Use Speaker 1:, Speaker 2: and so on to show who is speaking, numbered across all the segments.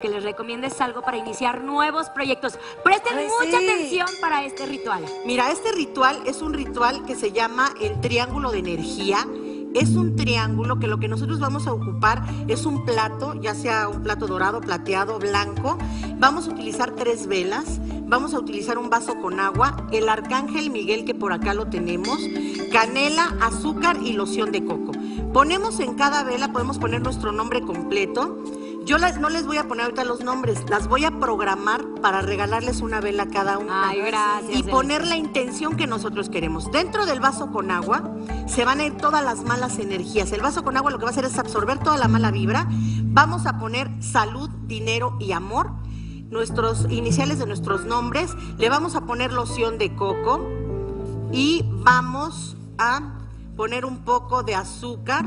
Speaker 1: que les recomiendes algo para iniciar nuevos proyectos. Presten
Speaker 2: Ay,
Speaker 1: mucha
Speaker 2: sí.
Speaker 1: atención para este ritual.
Speaker 2: Mira, este ritual es un ritual que se llama el triángulo de energía. Es un triángulo que lo que nosotros vamos a ocupar es un plato, ya sea un plato dorado, plateado, blanco. Vamos a utilizar tres velas, vamos a utilizar un vaso con agua, el arcángel Miguel que por acá lo tenemos, canela, azúcar y loción de coco. Ponemos en cada vela, podemos poner nuestro nombre completo. Yo las, no les voy a poner ahorita los nombres, las voy a programar para regalarles una vela a cada una.
Speaker 1: Ay, gracias,
Speaker 2: Y poner la intención que nosotros queremos. Dentro del vaso con agua se van a ir todas las malas energías. El vaso con agua lo que va a hacer es absorber toda la mala vibra. Vamos a poner salud, dinero y amor. Nuestros iniciales de nuestros nombres. Le vamos a poner loción de coco. Y vamos a poner un poco de azúcar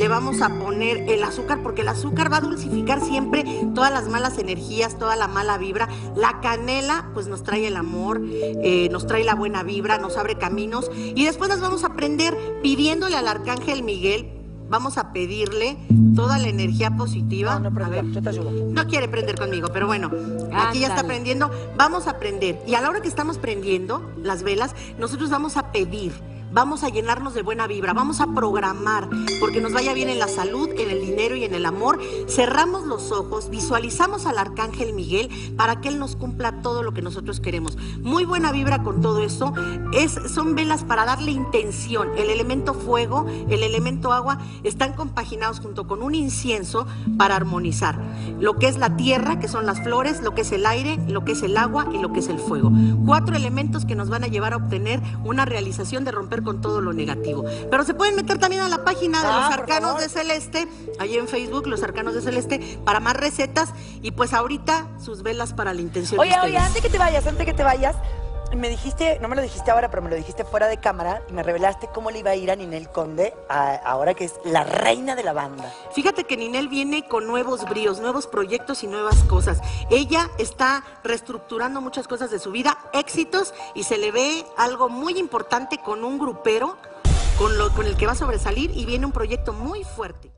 Speaker 2: le vamos a poner el azúcar porque el azúcar va a dulcificar siempre todas las malas energías, toda la mala vibra. La canela pues nos trae el amor, eh, nos trae la buena vibra, nos abre caminos y después las vamos a prender pidiéndole al arcángel Miguel. Vamos a pedirle toda la energía positiva.
Speaker 3: No, no,
Speaker 2: A
Speaker 3: prende,
Speaker 2: ver.
Speaker 3: yo te ayudo.
Speaker 2: No quiere prender conmigo, pero bueno, aquí ya está prendiendo. Vamos a prender. Y a la hora que estamos prendiendo las velas, nosotros vamos a pedir. Vamos a llenarnos de buena vibra, vamos a programar porque nos vaya bien en la salud, en el dinero y en el amor. Cerramos los ojos, visualizamos al arcángel Miguel para que él nos cumpla todo lo que nosotros queremos. Muy buena vibra con todo eso. Es, son velas para darle intención. El elemento fuego, el elemento agua están compaginados junto con un incienso para armonizar. Lo que es la tierra, que son las flores, lo que es el aire, lo que es el agua y lo que es el fuego. Cuatro elementos que nos van a llevar a obtener una realización de romper con todo lo negativo. Pero se pueden meter también a la página de
Speaker 3: Ah,
Speaker 2: los arcanos
Speaker 3: favor.
Speaker 2: de Celeste, ahí en Facebook, los arcanos de Celeste, para más recetas y pues ahorita sus velas para la intención.
Speaker 3: Oye,
Speaker 2: de
Speaker 3: oye, antes que te vayas, antes que te vayas, me dijiste, no me lo dijiste ahora, pero me lo dijiste fuera de cámara y me revelaste cómo le iba a ir a Ninel Conde ahora que es la reina de la banda.
Speaker 2: Fíjate que Ninel viene con nuevos bríos, nuevos proyectos y nuevas cosas. Ella está reestructurando muchas cosas de su vida, éxitos, y se le ve algo muy importante con un grupero con, lo, con el que va a sobresalir y viene un proyecto muy fuerte.